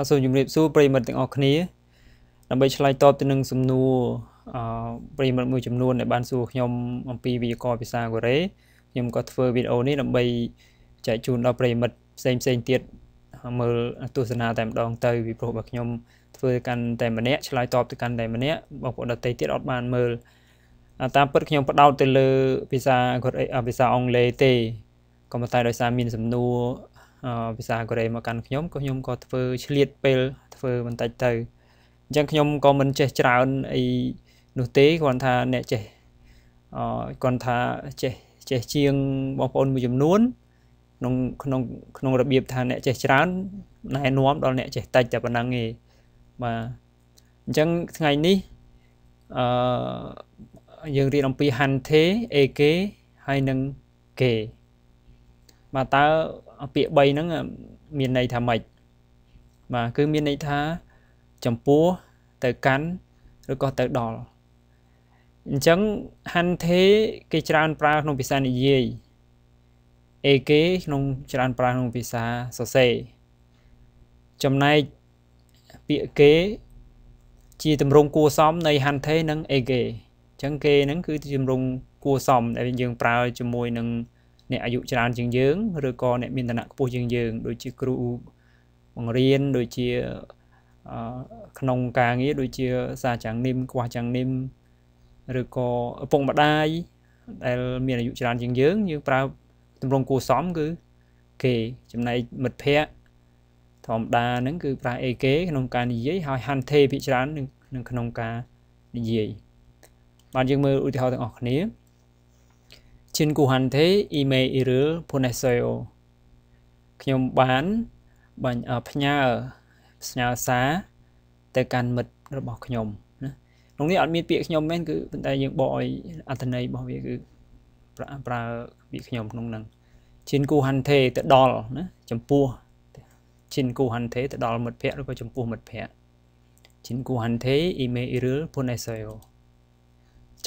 បាទសូមជម្រាបសួរប្រិយមិត្តទាំងអស់គ្នាដើម្បីឆ្លើយតបទៅនឹងសំណួរអឺប្រិយមិត្តមួយចំនួនដែលបានសួរខ្ញុំអំពីវិទ្យាករណ៍ភាសាកូរ៉េខ្ញុំក៏ធ្វើវីដេអូនេះដើម្បីចែកជូនដល់ប្រិយមិត្តផ្សេងផ្សេងទៀតមើលទស្សនាតែម្ដងទៅពីព្រោះបើខ្ញុំធ្វើកាន់តែម្នាក់ឆ្លើយតបទៅកាន់តែម្នាក់បងប្អូនដទៃទៀតអត់បានមើលតាមពិតខ្ញុំផ្ដោតទៅលើភាសាកូរ៉េភាសាអង់គ្លេសទេក៏ប៉ុន្តែដោយសារមានសំណួរ ភាសាកូរ៉េមកកាន់ខ្ញុំក៏ខ្ញុំក៏ធ្វើឆ្លៀតពេលធ្វើបន្តិចទៅអញ្ចឹងខ្ញុំក៏មិនចេះច្រើនអីនោះទេគ្រាន់ថាអ្នកចេះអគ្រាន់ថាចេះចេះជាងបងប្អូនមួយចំនួនក្នុងក្នុងក្នុងរបៀបថាអ្នកចេះច្រើនណែនាំដល់អ្នកចេះតិចតែប៉ុណ្ណឹងឯងបាទអញ្ចឹងថ្ងៃនេះអឺយើងរៀនអំពី hante ak ហើយនឹងគេបាទតើ ពាក្យ3ហ្នឹងមានន័យថាម៉េចបាទគឺមានន័យថាចំពោះទៅកាន់ឬក៏ទៅដល់អញ្ចឹង hante គេច្រើនប្រើក្នុងភាសានិយាយ ak ក្នុងច្រើនប្រើក្នុងភាសាសរសេរចំណែកពាក្យគេ ជាទម្រង់គួរសមនៃ hante និង ak អញ្ចឹងគេហ្នឹងគឺទម្រង់គួរសមដែលយើងប្រើជាមួយនឹង អ្នកអាយុច្រើនជាងយើងឬក៏អ្នកមានឋានៈខ្ពស់ជាងយើង ដូចជាគ្រូបង្រៀនដូចជាក្នុងការងារដូចជាសាចាំងនិមខ្វះចាំងនិមឬក៏ឪពុកម្ដាយដែលមានអាយុច្រើនជាងយើងយើងប្រើទម្រង់គួរសមគឺគេចំណែកមិត្តភ័ក្តិធម្មតាហ្នឹងគឺប្រើ AK ក្នុងការនិយាយហើយ Hante ភាគច្រើននឹងក្នុងការនិយាយបាទយើងមើលឧទាហរណ៍ទាំងអស់គ្នា Chinkuhante email iril puneseo ខ្ញុំបានបាញ់ផ្ញើផ្ញើសារទៅកាន់មិត្តរបស់ខ្ញុំណាក្នុងនេះអត់មានពាក្យខ្ញុំមែនគឺប៉ុន្តែយើងបកឲ្យអត្ថន័យរបស់វាគឺប្រើពាក្យខ្ញុំក្នុងហ្នឹង Chinkuhante ទៅដល់ណាចំពោះ Chinkuhante ទៅដល់មិត្តភ័ក្តិឬក៏ចំពោះមិត្តភ័ក្តិ Chinkuhante email iril puneseo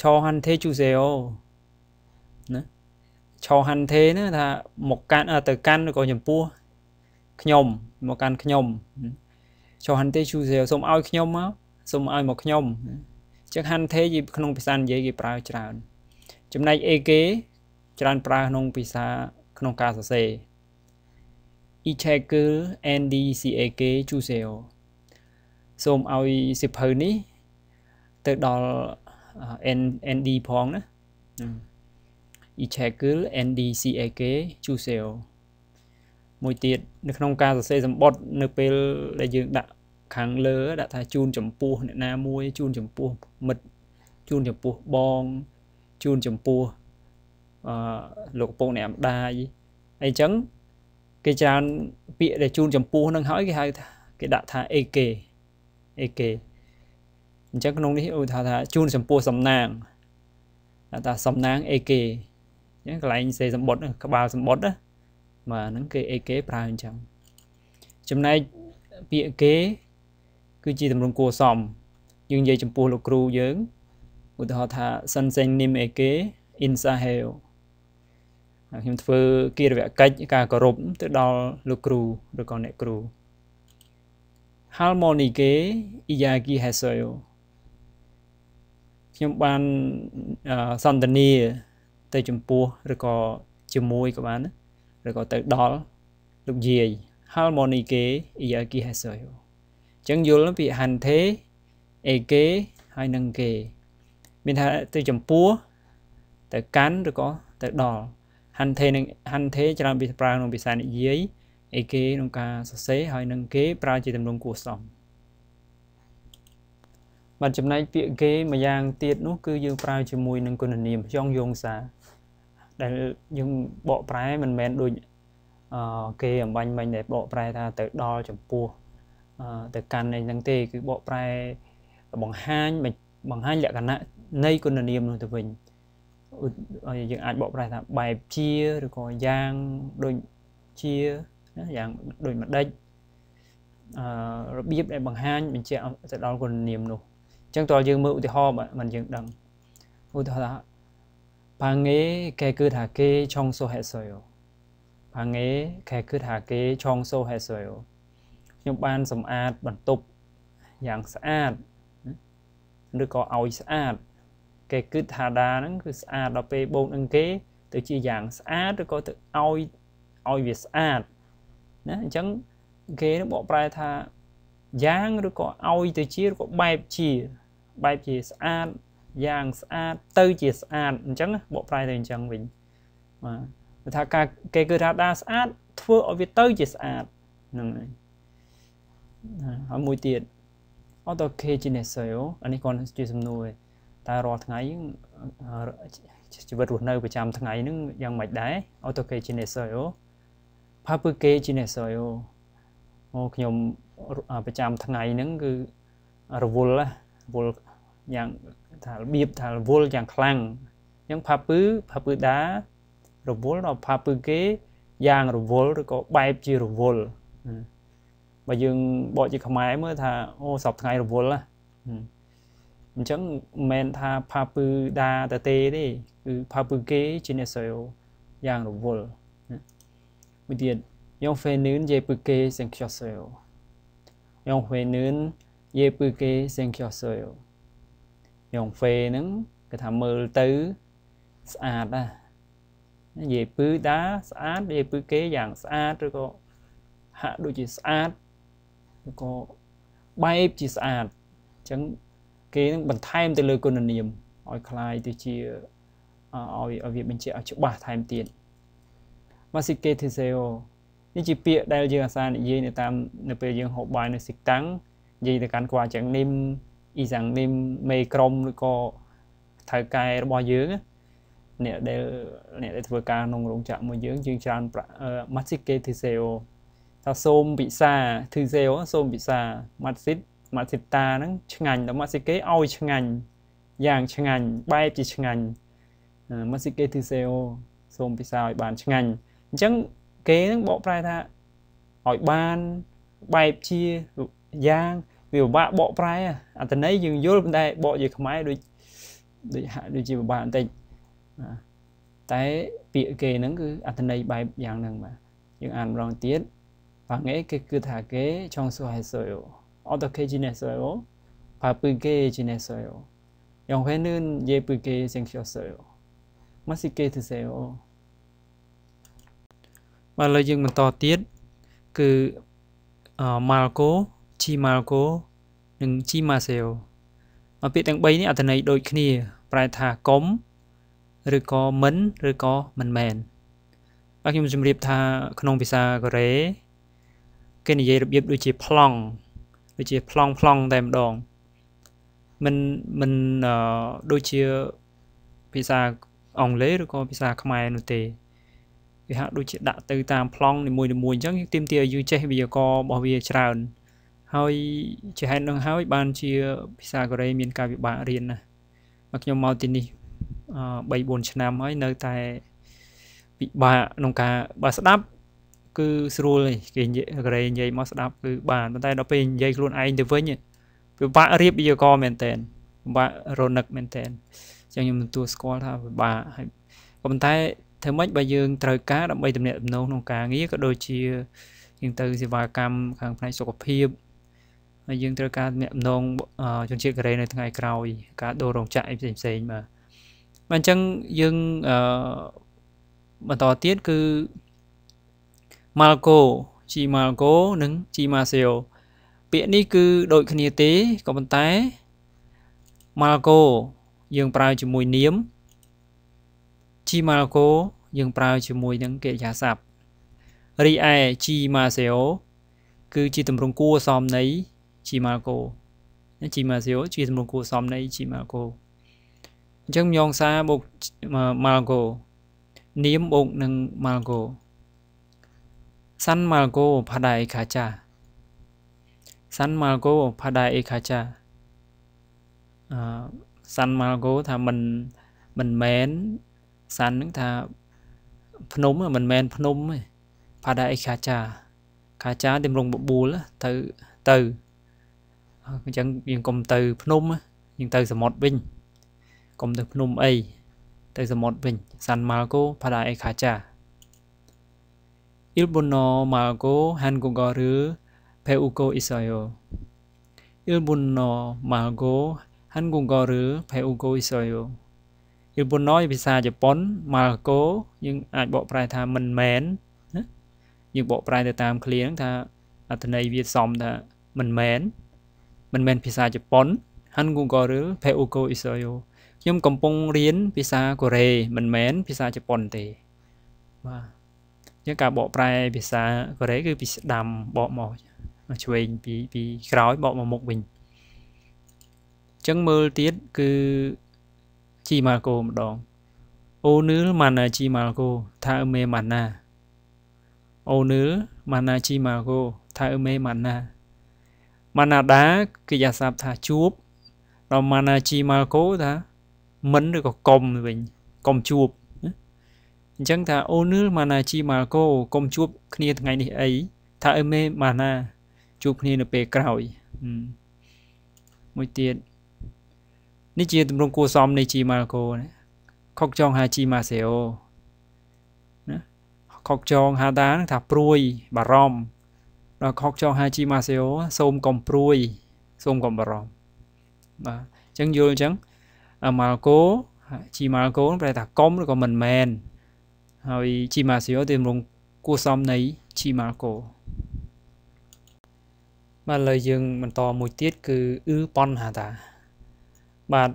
Chohante chuseo ណាឆោហាន់ទេ ណាថាមកកាន់ទៅកាន់ក៏ចំពោះខ្ញុំមកកាន់ខ្ញុំឆោហាន់ទេជូសេសូមឲ្យខ្ញុំមកសូមឲ្យមកខ្ញុំចឹងហាន់ទេក្នុងភាសានិយាយគេប្រើច្រើន ចំណែកអេគេច្រើនប្រើក្នុងភាសាក្នុងការសរសេរ e-checker ndcak ជូសេសូមឲ្យសិភៅនេះទៅដល់ nd ផងណា Ichekul NDCAK Chuseo មួយទៀតនៅក្នុងការសរសេរសម្បត្តិនៅពេលដែលយើងដាក់ខាងលើដាក់ថាជូនចំពោះអ្នកណាមួយជូនចំពោះមិត្តជូនចំពោះបងជូនចំពោះអឺលោកកំពុងអ្នកម្ដាយអីចឹងគេច្រើនពាក្យដែលជូនចំពោះនឹងហើយគេហៅថាគេដាក់ថា AK AK អញ្ចឹងក្នុងនេះឧទាហរណ៍ថាជូនចំពោះសំណាងថាសំណាង AK អញ្ចឹងកន្លែងសេសម្បត្តិក្បាលសម្បត្តិណាបាទហ្នឹងគេអេគេប្រើអញ្ចឹងចំណែកពាក្យគេ គឺជាទម្រង់គួរសមយើងនិយាយចំពោះលោកគ្រូយើងឧទាហរណ៍ថា Sensen nim eke insahel ខ្ញុំធ្វើគិរវកិច្ចការគោរពទៅដល់លោកគ្រូឬក៏អ្នកគ្រូ Harmonike iyaki hasoyo ខ្ញុំបានសន្ទនា ទៅចំពោះឬក៏ជាមួយក៏បានឬក៏ទៅដល់លោកយាយ harmonike iyaki hasoyo អញ្ចឹងយល់ពី hante eke ហើយនឹងគេ មានថាទៅចំពោះទៅកាន់ឬក៏ទៅដល់ hante នឹង hante ច្រើនពីប្រើក្នុងភាសានិយាយ eke ក្នុងការសរសេរហើយនឹងគេប្រើជាទម្រង់គួរសមបាទចំណែកពាក្យគេមួយយ៉ាងទៀតនោះគឺយើងប្រើជាមួយនឹងគុណនាមយ៉ងយងសា ដែលយើងបកប្រែមិនមែនដូចអឺគេអំបញ្ញមិញដែលបកប្រែថាទៅដល់ចំពោះអឺទៅកាន់អីហ្នឹងទេគឺបកប្រែបង្ហាញបង្ហាញលក្ខណៈនៃគុណនាមនោះទៅវិញយើងអាចបកប្រែថាបែបជាឬក៏យ៉ាងដូចជាណាយ៉ាងដូចម្ដេចអឺរបៀបដែលបង្ហាញបញ្ជាក់ទៅដល់គុណនាមនោះអញ្ចឹងតើយើងមើលឧទាហរណ៍មិនយើងដឹងឧទាហរណ៍ថា 방에 깨끗하게 청소했어요. 방에 깨끗하게 청소했어요. ខ្ញុំបានសម្អាតបន្ទប់យ៉ាងស្អាតឬក៏ឲ្យស្អាតគេគិតថាដាហ្នឹងគឺស្អាតដល់ពេលបូកនឹងគេ ទៅជាយ៉ាងស្អាតឬក៏ទៅឲ្យឲ្យវាស្អាតណាអញ្ចឹងគេនឹងបកប្រែថាយ៉ាងឬក៏ឲ្យទៅជាឬក៏បែបជាបែបជាស្អាត យ៉ាងស្អាតទៅជាស្អាតអញ្ចឹងបកប្រែទៅអញ្ចឹងវិញបាទថាការគេគឺថាដាស្អាតធ្វើឲ្យវាទៅជាស្អាតហ្នឹងហើយហើយមួយទៀតអត់ទៅគេជាអ្នកសើអានេះគាត់ជាសំណួរតែរាល់ថ្ងៃជីវិតរស់នៅប្រចាំថ្ងៃហ្នឹងយ៉ាងម៉េចដែរអត់ទៅគេជាអ្នកសើផាពើគេជាអ្នកសើអូខ្ញុំប្រចាំថ្ងៃហ្នឹងគឺរវល់រវល់ យ៉ាងថារបៀបថារវល់យ៉ាងខ្លាំងអញ្ចឹងផាពឺផាពឺដារវល់ដល់ផាពឺគេយ៉ាងរវល់ឬក៏បែបជារវល់បើយើងបកជាខ្មែរមើលថាអូសពថ្ងៃរវល់ណាអញ្ចឹងមិនមែនថាផាពឺដាតទេទេគឺផាពឺគេជាអ្នកសើយ៉ាងរវល់មួយទៀតយ៉ងហ្វេនឿនយេពឺគេសេងខ្យសើយ៉ងហ្វេនឿនយេពឺគេសេងខ្យសើ យ៉ងហ្វេហ្នឹងគេថាមើលទៅស្អាតណានិយាយពឺដាស្អាតនិយាយពឺគេយ៉ាងស្អាតឬក៏ហាក់ដូចជាស្អាតឬក៏បែបជាស្អាតអញ្ចឹងគេនឹងបន្ថែមទៅលើគុណនាមឲ្យคล้ายទៅជាឲ្យឲ្យវាបញ្ជាក់ឲ្យច្បាស់ថែមទៀតម៉ាស៊ីកេធីសេអូនេះជាពាក្យដែលយើងអាសានិយាយនៅតាមនៅពេលយើងហូបបាយនៅស៊ីកតាំងនិយាយទៅកាន់ខ្វះចឹងនិម អ៊ីសាំងនិមមេក្រុមឬក៏ថៅកែរបស់យើងអ្នកដែលអ្នកដែលធ្វើការក្នុងរោងចក្រមួយយើងយើងច្រើនម៉ាស៊ីកេធីសេអូថាសូមពិសាធីសេអូសូមពិសាម៉ាស៊ីតម៉ាស៊ីតាហ្នឹងឆ្ងាញ់ដល់ម៉ាស៊ីកេឲ្យឆ្ងាញ់យ៉ាងឆ្ងាញ់បែបជាឆ្ងាញ់ម៉ាស៊ីកេធីសេអូសូមពិសាឲ្យបានឆ្ងាញ់អញ្ចឹងគេហ្នឹងបកប្រែថាឲ្យបានបែបជាយ៉ាង វាពិបាកបកប្រែអត្តន័យយើងយល់ប៉ុន្តែបកជាខ្មែរដូចដូចហាក់ដូចជាពិបាកបន្តិចតែពាក្យគេហ្នឹងគឺអត្ថន័យបែបយ៉ាងហ្នឹងបាទយើងអានម្ដងទៀតបាងឯគេគឺថាគេចង់សួរឲ្យសួរអត់ទៅគេជីណេសួរបាពឺគេជីណេសួរយ៉ាងហេននយេពឺគេសេងខ្យសួរមកស៊ីគេទៅសេអូបាទឥឡូវយើងបន្តទៀតគឺម៉ាល់កូ ជីម៉ាល់កូនិងជីម៉ាសេអូពាក្យទាំង3នេះអត្ថន័យដូចគ្នា ប្រែថាកុំឬក៏មិនឬក៏មិនមែនបាទខ្ញុំជម្រាបថាក្នុងភាសាកូរ៉េគេនិយាយរបៀបដូចជាប្លង់ដូចជាប្លង់ប្លង់តែម្ដងមិនមិនដូចជាភាសាអង់គ្លេសឬក៏ភាសាខ្មែរនោះទេវាហាក់ដូចជាដាក់ទៅតាមប្លង់នីមួយៗអញ្ចឹងទាមទារឲ្យយើងចេះវិយាកររបស់វាច្រើន ហើយជាហេតុនឹងហើយបានជាភាសាកូរ៉េមានការវិបាករៀនណាមកខ្ញុំមកទីនេះ3 4ឆ្នាំហើយនៅតែពិបាកក្នុងការបើស្ដាប់គឺស្រួលគេនិយាយកូរ៉េនិយាយមកស្ដាប់គឺបានប៉ុន្តែដល់ពេលនិយាយខ្លួនឯងទៅវិញពិបាករៀបវិយាករមែនតែនពិបាករនឹកមែនតែនអញ្ចឹងខ្ញុំទទួលស្គាល់ថាពិបាកហើយប៉ុន្តែធ្វើម៉េចបើយើងត្រូវការដើម្បីតំណាក់តំណងក្នុងការងារក៏ដូចជាយើងទៅសេវាកម្មខាងផ្នែកសុខភាព ហើយយើងត្រូវការតំណាក់តំណងជនជាតិកូរ៉េនៅថ្ងៃក្រោយ ការដូររោងចក្រផ្សេងផ្សេងបាទបាទអញ្ចឹងយើងអឺបន្តទៀតគឺ Malco G Malco និង G Maceo ពាក្យនេះគឺដូចគ្នាទេក៏ប៉ុន្តែ Malco យើងប្រើជាមួយនាម G Malco យើងប្រើជាមួយនឹងកិរិយាសព្ទរីឯ G Maceo គឺជាទម្រង់គួរសមនៃ G Malco G Maceo ជាទម្រង់គួរសមនៃ G Malco អញ្ចឹងញងសាបូក Malgo នាមបូកនឹង Malgo San Malgo ផាដាអេខាចា San Malgo ផាដាអេខាចាអឺ San Malgo ថាមិនមិនមែន San ហ្នឹងថាភ្នំមិនមែនភ្នំទេផាដាអេខាចាខាចាទម្រង់បបួលទៅទៅ អញ្ចឹងយើងកុំទៅភ្នំយើងទៅសមុទ្រវិញកុំទៅភ្នំអីទៅសមុទ្រវិញសាន់ម៉ាល់កូផាដាអេខាចាអ៊ីលប៊ុណូម៉ាល់កូហានកូកឬផេអ៊ូកូអ៊ីសាយ៉ូអ៊ីលប៊ុណូម៉ាល់កូហានកូកឬផេអ៊ូកូអ៊ីសាយ៉ូអ៊ីលប៊ុណូជាភាសាជប៉ុនម៉ាល់កូយើងអាចបកប្រែថាមិនមែនយើងបកប្រែទៅតាមឃ្លាថាអត្ថន័យវាសំថាមិនមែន មិនមែនភាសាជប៉ុន Hangul ភេអូកូអ៊ីសរ៉ាអែលខ្ញុំកំពុងរៀនភាសាកូរ៉េមិនមែនភាសាជប៉ុនទេបាទជាងការបកប្រែភាសាកូរ៉េគឺពីស្ដាំបកមកឆ្វេងពីពីក្រោយបកមកមុខវិញអញ្ចឹងមើលទៀតគឺជីម៉ាល់កូម្ដងអូនឺលម៉ាណាជីម៉ាល់កូថាអឺមេម៉ាណាអូនឺលម៉ាណាជីម៉ាល់កូថាអឺមេម៉ាណា ម៉ាណាដាគឺយ៉ាសាប់ថាជួបដល់ម៉ាណាជីម៉ាល់កូថាមិនឬក៏កុំវិញកុំជួបអញ្ចឹងថាអូនឺលម៉ាណាជីម៉ាល់កូកុំជួបគ្នាថ្ងៃនេះអីថាអឺមេម៉ាណាជួបគ្នានៅពេលក្រោយមួយទៀតនេះជាទម្រង់គួរសមនៃជីម៉ាល់កូណាខុកចងហាជីម៉ាសេអូណាខុកចងហាដានឹងថាព្រួយបារម្ភ ដល់ខុកចងហាជីម៉ាសេអូសូមកុំព្រួយ សូមកុំបារម្ភបាទអញ្ចឹងយល់អញ្ចឹងម៉ាល់កូជីម៉ាល់កូប្រែថាកុំឬក៏មិនមែនហើយជីម៉ាសេអូទម្រង់គួរសមនៃជីម៉ាល់កូបាទឥឡូវយើងបន្តមួយទៀតគឺអ៊ឺប៉ុនហាតាបាទ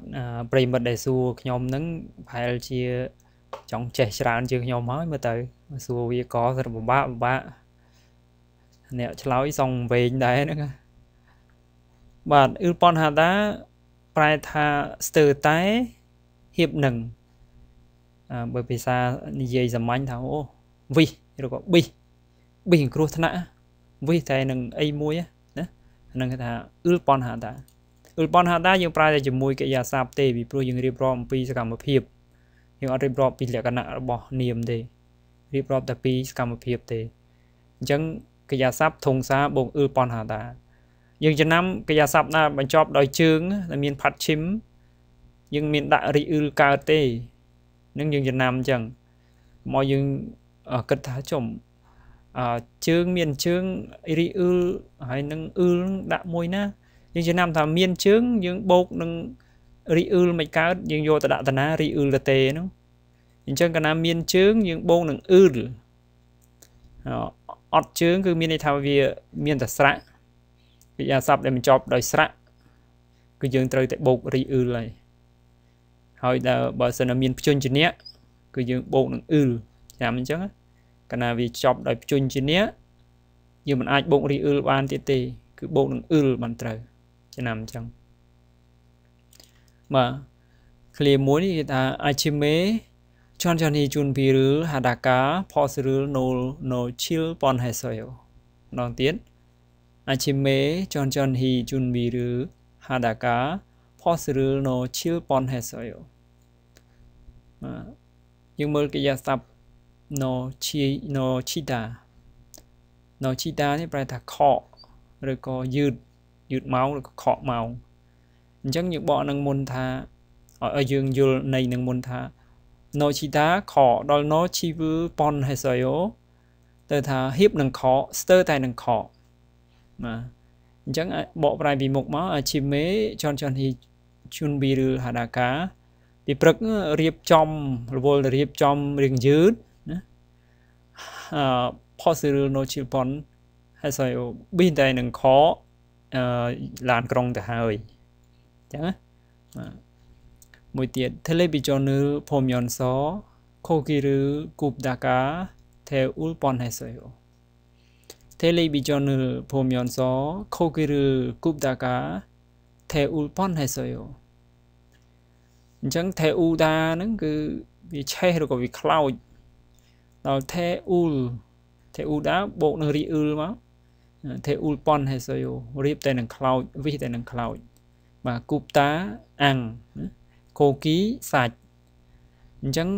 ប្រិមិត្តដែលសួរខ្ញុំហ្នឹងប្រហែលជាចង់ចេះច្រើនជាងខ្ញុំហើយមើលទៅសួរវាកទៅពិបាកពិបាក អ្នកឆ្លើយសងវែងដែរហ្នឹងបាទអ៊ឺប៉ុនហាតាប្រែថាស្ទើរតែហៀបនឹងបើភាសានិយាយសាមញ្ញថាអូវិសឬក៏ប៊ីប៊ីគ្រោះថ្នាក់វិសតែនឹងអីមួយណាហ្នឹងគេថាអ៊ឺប៉ុនហាតាអ៊ុលបនហាដាយើងប្រើតែជាមួយកិរិយាសព្ទទេពីព្រោះយើងរៀបរាប់អំពីសកម្មភាពយើងអត់រៀបរាប់ពីលក្ខណៈរបស់នាមទេរៀបរាប់តែពីសកម្មភាពទេអញ្ចឹង កិរិយាសព្ទធុងសាបូកអ៊ុលបនហាដាយើងចំណាំកិរិយាសព្ទណាបញ្ចប់ដោយជើងដែលមានផាត់ឈឹមយើងមានដាក់រីអ៊ុលកើតទេនឹងយើងចំណាំអញ្ចឹងមកយើងគិតថាចំអឺជើងមានជើងរីអ៊ុលហើយនឹងអ៊ុលដាក់មួយណាយើងចំណាំថាមានជើងយើងបូកនឹងរីអ៊ឺលមិនកើតយើងយកទៅដាក់តាណារីអ៊ឺលទៅទេហ្នឹងអញ្ចឹងកាលណាមានជើងយើងបូកនឹងអ៊ឺល អត់ជើងគឺមានន័យថាវាមានតែស្រៈវិញ្ញាស័ព្ទដែលបញ្ចប់ដោយស្រៈគឺយើងត្រូវតែបូករីអ៊ឺលហើយហើយដល់បើសិនមានភ្ជញ្ជនៈគឺយើងបូកនឹងអ៊ឺលចាំអញ្ចឹងកាលណាវាចប់ដោយភ្ជញ្ជនៈយើងមិនអាចបូករីអ៊ឺលបានទៀតទេ គឺបូកនឹងអ៊ឺលបានត្រូវឆ្នាំអញ្ចឹងបាទឃ្លាមួយនេះគេថា achime 천천히 준비를 하다가 버스를 놓, 놓칠 뻔했어요. ម្ដងទៀត 아침에 천천히 준비를 하다가 버스를 놓칠 뻔했어요. បាទយើងមើលកិរិយាសព្ទ no chi no chita no chita នេះប្រែថាខកឬក៏យឺតយឺតម៉ោងឬក៏ខកម៉ោងអញ្ចឹងយើងបកនឹងមុនថាឲ្យយើងយល់នៃនឹងមុនថា no chita ខដល់ no chivu pon hesayo ទៅថាហៀបនឹងខស្ទើរតែនឹងខបាទអញ្ចឹងបកប្រែពីមុខមកអាជីមេចនចនហ៊ីជុនប៊ីឬហាដាកាពីព្រឹករៀបចំរវល់រៀបចំរៀងយឺតណាអឺ possible no chilpon ហើយសយប៊ីតែនឹងខអឺឡានក្រុងទៅហើយអញ្ចឹងណាបាទ មួយទៀត Televisionu Pomyonso Kokiru Kupdaka Theul Ponhaseyo Televisionu Pomyonso Kokiru Kupdaka Theul Ponhaseyo អញ្ចឹង Theuda ហ្នឹងគឺវាឆេះឬក៏វាខ្លោចដល់ Theul Theuda បូកនឹង Riul មក Theul Ponhaseyo រៀបតែនឹងខ្លោចវិសតែនឹងខ្លោចបាទ Kupta Ang ណា អាំងកូគីសាច់អញ្ចឹង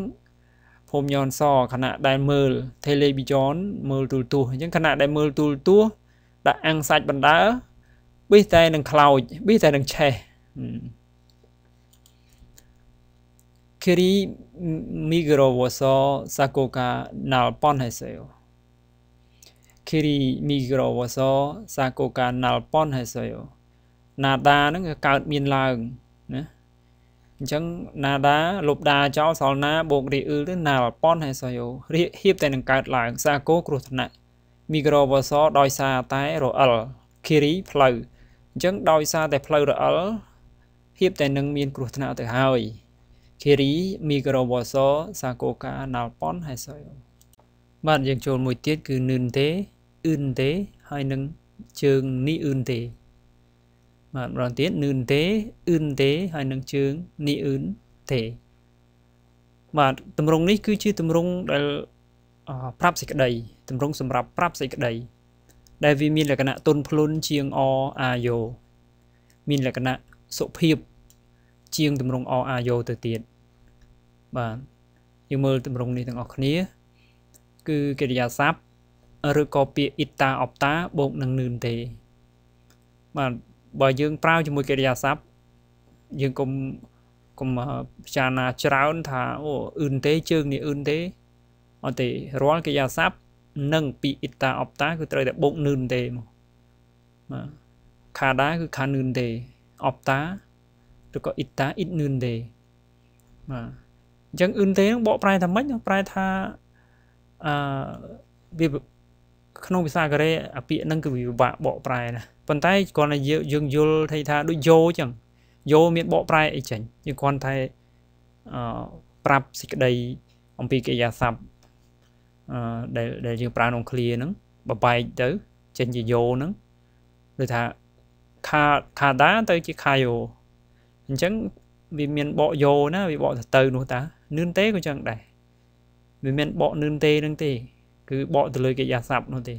ភូមិញនសខណៈដែលមើល television មើលទូរទស្សន៍អញ្ចឹងខណៈដែលមើលទូរទស្សន៍ដាក់អាំងសាច់បណ្ដើប៊ីតែនឹងខ្លោចប៊ីតែនឹងឆេះ Kiri migrowoso sakoka nal pon heseyo kiri microwaso sakoka nalpon hesoyo nada ហ្នឹងគឺកើតមានឡើងណា អញ្ចឹង nada លុបដាចោលសល់ណាបូករីអ៊ឺលទៅ nalpon hesoyo រៀបហៀបតែនឹងកើតឡើងសាកោគ្រោះថ្នាក់ microwaso ដោយសារតែរអិល kiri ផ្លូវអញ្ចឹងដោយសារតែផ្លូវរអិលហៀបតែនឹងមានគ្រោះថ្នាក់ទៅហើយ kiri microwaso sakoka nalpon hesoyo បាទយើងចូលមួយទៀតគឺនឿនទេអ៊ឺនទេហើយនឹងជើងនេះអ៊ឺនទេ បាទម្ដងទៀតនឿនទេអ៊ឺនទេហើយនឹងជើងនេះអ៊ឺនទេបាទតម្រងនេះគឺជាតម្រងដែលប្រាប់សេចក្តីតម្រងសម្រាប់ប្រាប់សេចក្តីដែលវាមានលក្ខណៈទន់ភ្លន់ជាងអអាយោមានលក្ខណៈសុភាពជាងតម្រងអអាយោទៅទៀតបាទយើងមើលតម្រងនេះទាំងអស់គ្នា គឺកិរិយាសព្ទឬក៏ពាក្យអ៊ីតាអបតាបូកនឹងនឿនទេបាទ បើយើងប្រើជាមួយកិរិយាសព្ទយើងកុំកុំពិចារណាច្រើនថាអូអ៊ឺនទេជើងនេះអ៊ឺនទេអត់ទេរាល់កិរិយាសព្ទនិងពីអ៊ីតាអបតាគឺត្រូវតែបូកនឿនទេមកបាទខាដាគឺខានឿនទេអបតាឬក៏អ៊ីតាអ៊ីតនឿនទេបាទអញ្ចឹងអ៊ឺនទេបកប្រែថាម៉េចប្រែថាអឺវា ក្នុងភាសាកូរ៉េអាពាក្យហ្នឹងគឺវាពិបាកបកប្រែណាប៉ុន្តែគ្រាន់តែយើងយល់ថាថាដូចយោអញ្ចឹងយោមានបកប្រែអីចេញយើងគ្រាន់តែអឺប្រាប់សេចក្តីអំពីកិរិយាសព្ទអឺដែលដែលយើងប្រើក្នុងឃ្លាហ្នឹងបបែកទៅចេញជាយោហ្នឹងដូចថាខាខាដាទៅជាខាយោអញ្ចឹងវាមានបកយោណាវាបកទៅទៅនោះតានឿនទេក៏ចឹងដែរវាមានបកនឿនទេនឹងទេ គឺបកទៅលើកិរិយាសព្ទនោះទេ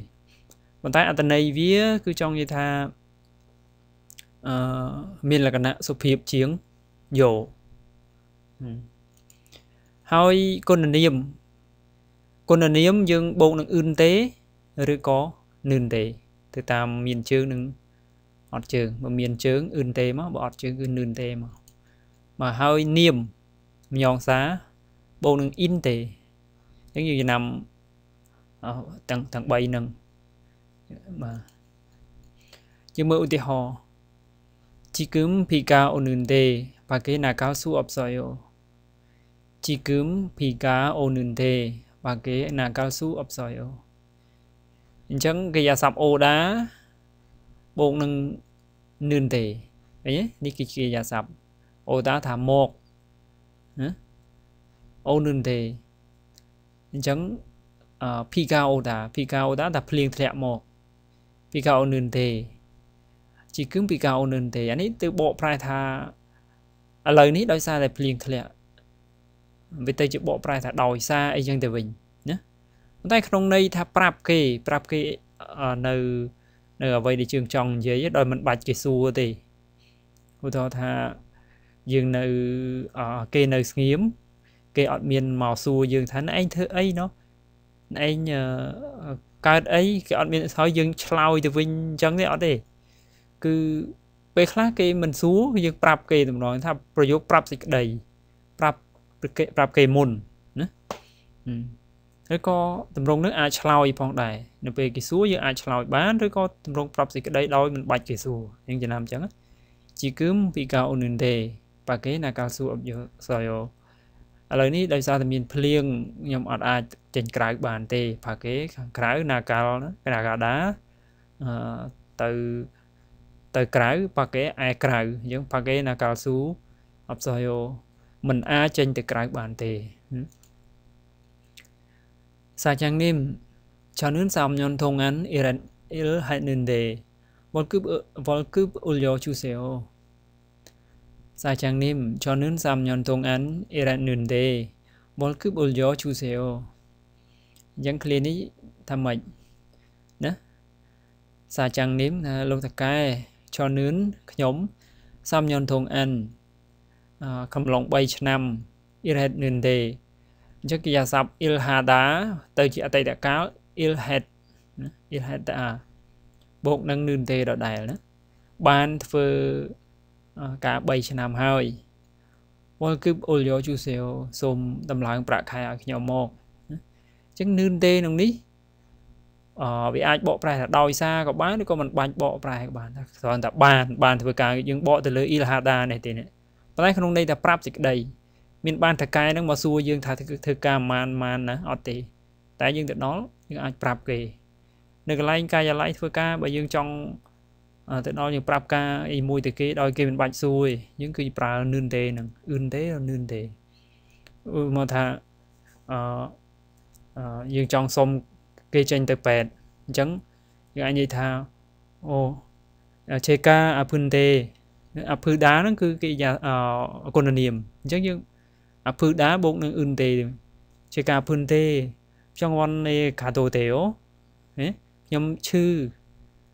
ប៉ុន្តែអត្តន័យវា គឺចង់និយាយថាអឺមានលក្ខណៈសុភាពជាងយោហើយគុណនាមគុណនាមយើងបូកនឹងអ៊ឺនទេឬក៏នឿនទេទៅតាមមានជើងនឹងអត់ជើងបើមានជើងអ៊ឺនទេមកបើអត់ជើងគឺនឿនទេមកមកហើយនាមមយ៉ងសាបូកនឹងអ៊ីនទេអញ្ចឹងយើងចំណាំ ទាំងទាំង3ហ្នឹងបាទយើងមើលឧទាហរណ៍ Jikum pika onunde pake nakao su opsoyo Jikum pika onunde pake nakao su opsoyo អញ្ចឹងកិរិយាសព្ទអូដាបូកនឹងនឿនទេឃើញទេនេះគឺកិរិយាសព្ទអូដាថាមកណាអូនឿនទេអញ្ចឹង អឺ pika oda pika oda ថាភ្លៀងធ្លាក់មក pika onun ទេជីគឹម pika onun ទេអានេះទៅបកប្រែថាឥឡូវនេះដោយសារតែភ្លៀងធ្លាក់វាទៅជាបកប្រែថាដោយសារអីចឹងទៅវិញណាប៉ុន្តែក្នុងន័យថាប្រាប់គេ ប្រាប់គេនៅនៅអ្វីដែលជើងចង់និយាយដោយមិនបាច់គេសួរទេឧទាហរណ៍ថាយើងនៅគេនៅស្ងៀមគេអត់មានមកសួរយើងថាឯងធ្វើអីណោះ ឯងកើតអីគេអត់មានហើយយើងឆ្លើយទៅវិញអញ្ចឹងទេអត់ទេគឺពេលខ្លះគេមិនសួរយើងប្រាប់គេតម្រងថាប្រយោគប្រាប់សេចក្តីប្រាប់គេប្រាប់គេមុនណាឬក៏តម្រងនឹងអាចឆ្លើយផងដែរនៅពេលគេសួរយើងអាចឆ្លើយបានឬក៏តម្រងប្រាប់សេចក្តីដោយមិនបាច់គេសួរយើងចំណាំអញ្ចឹងជីគឹមពីកៅអូនទេប៉ាគេណាកាលសួរអបយោសយោ ឥឡូវនេះដោយសារតែមានភ្លៀងខ្ញុំអត់អាចចេញក្រៅបានទេផាគេខាងក្រៅណាកាលណាកាដាអឺទៅទៅក្រៅប៉ាគេឯក្រៅអញ្ចឹងប៉ាគេណាកាលស៊ូអបសយោមិនអាចចេញទៅក្រៅបានទេសាចាំងនេះ cho nên sao nhon thông ăn iran il hay nên đề vol cướp vol cướp ulyo chu seo សាចាំងនេះចនឿនសាមញនតងអា នអេរ៉ានឿនទេបលគឺបុលយោជូសេអូអញ្ចឹងឃ្លានេះថាម៉េចណាសាចាំងនេះលោកតកែចនឿនខ្ញុំសាមញនតងអានកំឡុង3ឆ្នាំអេរ៉ានឿនទេអញ្ចឹងកិយាស័ព្ទអ៊ីលហាដាទៅជាអតីតកាលអ៊ីលហេតអ៊ីលហេតតាបូកនឹងនឿនទេដដែលណាបានធ្វើ ការ3ឆ្នាំហើយវល់គឺអូលយោជូសេអូសូមតម្លើងប្រាក់ខែឲ្យខ្ញុំមកអញ្ចឹងនឿនទេក្នុងនេះអឺវាអាចបកប្រែថាដោយសារក៏បានឬក៏មិនបាច់បកប្រែក៏បានគ្រាន់តែបានបានធ្វើការយើងបកទៅលើអ៊ីលហាដានេះទេនេះប៉ុន្តែក្នុងន័យថាប្រាប់សេចក្តីមានបានតកែហ្នឹងមកសួរយើងថាធ្វើការម៉ានម៉ានណាអត់ទេ តែយើងទៅដល់យើងអាចប្រាប់គេ នៅកន្លែងកាយឡ័យធ្វើការបើយើងចង់ ទៅដល់យើងប្រាប់ការអីមួយទៅគេដោយគេមិនបាច់សួរទេយើងគឺប្រើនឿនទេហ្នឹងអ៊ឺនទេនឿនទេមកថាអឺយើងចង់សុំគេចេញទៅពេទ្យអញ្ចឹងយើងអាចនិយាយថាអូឆេកាអាភឹនទេអាភឺដាហ្នឹងគឺគេយ៉ាគុណនាមអញ្ចឹងយើងអាភឺដាបូកនឹងអ៊ឹនទេឆេកាភឹនទេចង់វ៉ាន់នៃកាតូទេអូហេខ្ញុំឈឺ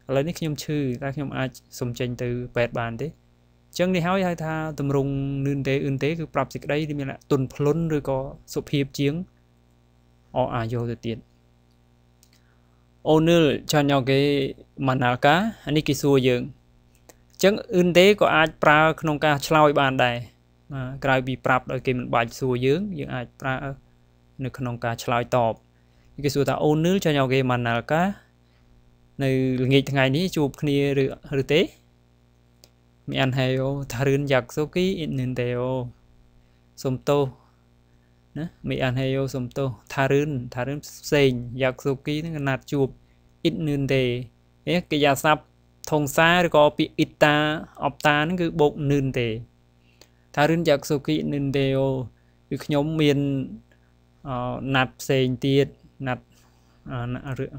ឥឡូវនេះខ្ញុំឈឺតែខ្ញុំអាចសុំចេញទៅពេទ្យបានទេអញ្ចឹងនេះហើយហៅថាតម្រង់នឿនទេអឿនទេគឺប្រាប់សេចក្តីមានទុនភ្លុនឬក៏សុភាពជាងអអាយោទៅទៀតអូនិលចាញ់យកេម៉ាណាកានេះគេសួរយើងអញ្ចឹងអឿនទេក៏អាចប្រើក្នុងការឆ្លើយបានដែរបាទក្រៅពីប្រាប់ដោយគេមិនបាច់សួរយើងយើងអាចប្រើនៅក្នុងការឆ្លើយតបគេសួរថាអូនិលចាញ់យកេម៉ាណាកា នៅល្ងាចថ្ងៃនេះជួបគ្នាឬឬទេមាន hayo ថារឿនយ៉ាក់សូគីអ៊ីននតេអូសុំតោណាមាន hayo សុំតោថារឿនថារឿនផ្សេងយ៉ាក់សូគីនឹងណាត់ជួបអ៊ីននតេអេកិយាស័ព្ទថងសាឬក៏ពាក្យអ៊ីតាអបតានឹងគឺបូកនឿនទេថារឿនយ៉ាក់សូគីនឿនទេអូគឺខ្ញុំមានណាត់ផ្សេងទៀតណាត់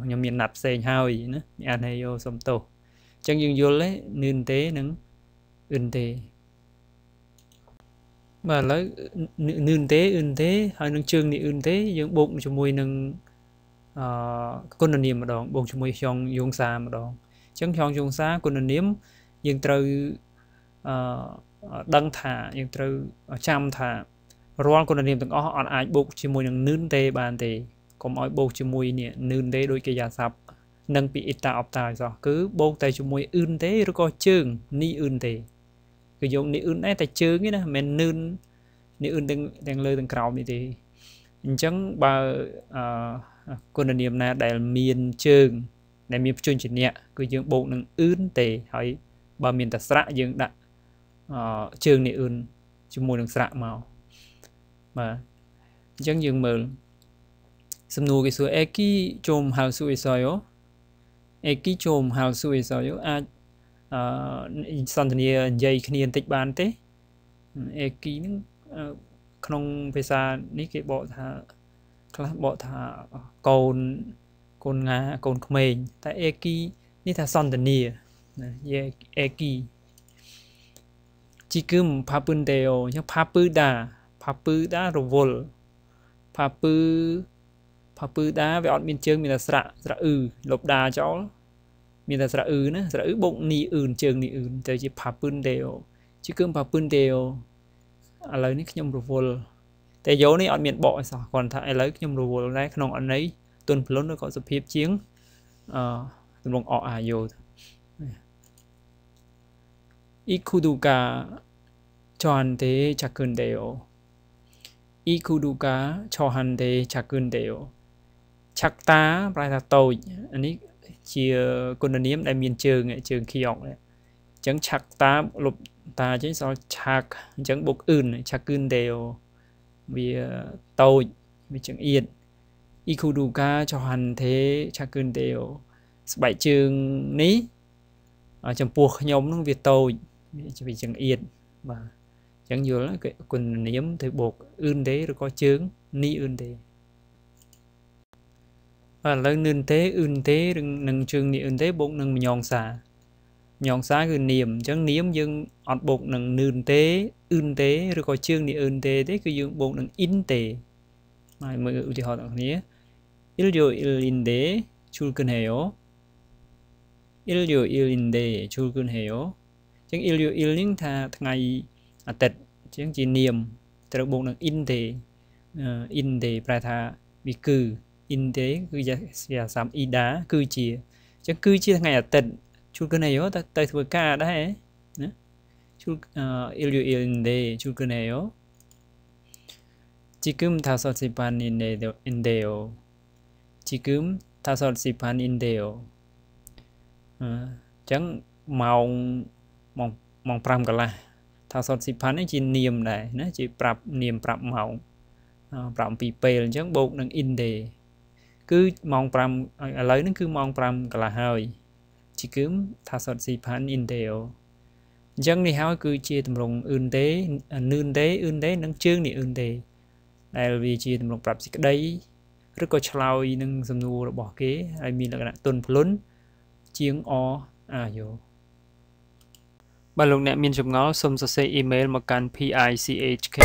ខ្ញុំមានណាត់ផ្សេងហើយណាមីអានហេយោសុំទោសអញ្ចឹងយើងយល់ទេនឿនទេនិងអ៊ឹនទេបាទឥឡូវនឿនទេអ៊ឹនទេហើយនឹងជើងនេះអ៊ឹនទេយើងបូកជាមួយនឹងអឺគុណនាមម្ដងបូកជាមួយខ្យងយងសាម្ដងអញ្ចឹងខ្យងយងសាគុណនាមយើងត្រូវអឺដឹងថាយើងត្រូវចាំថារាល់គុណនាមទាំងអស់អត់អាចបូកជាមួយនឹងនឿនទេបានទេ កុំឲ្យបូកជាមួយនេះនឿនទេដូចគេយ៉ាសាប់នឹងពីអ៊ីតាអបតាអីសោះគឺបូកតែជាមួយអ៊ឺនទេឬក៏ជើងនេះអ៊ឺនទេគឺយកនេះអ៊ឺនដែរតែជើងទេណាមិនមែននឿននេះអ៊ឺនទាំងទាំងលើទាំងក្រោមនេះទេអញ្ចឹងបើអឺគុណនាមណាដែលមានជើងដែលមានភ្ជញ្ជនៈគឺយើងបូកនឹងអ៊ឺនទេហើយបើមានតែស្រៈយើងដាក់អឺជើងនេះអ៊ឺនជាមួយនឹងស្រៈមកបាទអញ្ចឹងយើងមើល សំណួរគេសួរអេគីជុំហៅស៊ូអ៊ីសយោអេគីជុំហៅស៊ូអ៊ីសយោអាចអឺសន្ទនានិយាយគ្នាបន្តិចបានទេអេគីហ្នឹងក្នុងភាសានេះគេបកថាខ្លះបកថាកូនកូនងាកូនក្មេងតែអេគីនេះថាសន្ទនាណាអេគីជីគឹមផាពឹនតេអូអញ្ចឹងផាពឺដាផាពឺដារវល់ផាពឺ ផាពឺដាវាអត់មានជើងមានតែស្រៈស្រៈអ៊ឺលបដាចោលមានតែស្រៈអ៊ឺណាស្រៈអ៊ឺបូកនីអ៊ឺជើងនីអ៊ឺទៅជាផាពឹនទេអូជាគឹមផាពឹនទេអូឥឡូវនេះខ្ញុំរវល់តែយោនេះអត់មានបកអីសោះគាត់ថាឥឡូវខ្ញុំរវល់ដែរក្នុងអន័យទុនផ្លុនឬក៏សុភាពជាងអឺទម្រង់អអាយោអ៊ីគូឌូកាចនទេចាគឹនទេអូអ៊ីគូឌូកាឆោហាន់ទេចាគឹនទេអូ ឆាក់តាប្រែថាតូចអានេះជាគុណនាមដែលមានជើងជើងខៀវអញ្ចឹងឆាក់តាលុបតាចេញសល់ឆាក់អញ្ចឹងបុកអ៊ឺនឆាក់គឿនទេអូវាតូចវាចង្អៀតអ៊ីគូឌូកាចោហាន់ទេឆាក់គឿនទេអូស្បែកជើងនេះចំពោះខ្ញុំនឹងវាតូចវាចង្អៀតបាទអញ្ចឹងយល់គុណនាមទៅបូកអ៊ឺនទេឬក៏ជើងនេះអ៊ឺនទេ បាទឥឡូវនឹងទេអ៊ឹនទេនឹងជើងនេះអ៊ឹនទេបូកនឹងមញងសាញងសាគឺនាមអញ្ចឹងនាមយើងអត់បូកនឹងនឿនទេអ៊ឹនទេឬក៏ជើងនេះអ៊ឹនទេទេគឺយើងបូកនឹងអ៊ីនទេហើយមើលឧទាហរណ៍បងប្អូនអ៊ីលយូអ៊ីលអ៊ីនទេជូលគិនហេយោអ៊ីលយូអ៊ីលអ៊ីនទេជូលគិនហេយោអញ្ចឹងអ៊ីលយូអ៊ីលនឹងថាថ្ងៃអាទិត្យអញ្ចឹងជានាមត្រូវបូកនឹងអ៊ីនទេអ៊ីនទេប្រែថាវាគឺ Inday គឺជាអាសម្ម Ida គឺជាអញ្ចឹងគឺជាថ្ងៃអាទិត្យជួលគណេយោតែទៅធ្វើការដែរណាជួលអ៊ីលយូអ៊ីល Inday ជួលគណេយោជីគឹមថាសតសិបាន Inday ជីគឹមថាសតសិបាន Inday អញ្ចឹងម៉ោងម៉ោងម៉ោង5កន្លះថាសតសិផាននេះជានាមដែរណាជាប្រាប់នាមប្រាប់ម៉ោងប្រាប់អំពីពេលអញ្ចឹងបូកនឹង in day គឺម៉ោង5ឥឡូវហ្នឹងគឺម៉ោង5កន្លះហើយជាគឺថាសតស៊ីផាន in day អញ្ចឹងនេះហើយគឺជាតម្រង in day noon day in day និងជើងនេះ in day ដែលវាជាតម្រងប្រាប់សេចក្តីឬក៏ឆ្លើយនឹងសំណួររបស់គេហើយមានលក្ខណៈទន់ភ្លន់ជាងអអាយោបើលោកអ្នកមានចម្ងល់សូមសរសេរអ៊ីមែលមកកាន់ pichk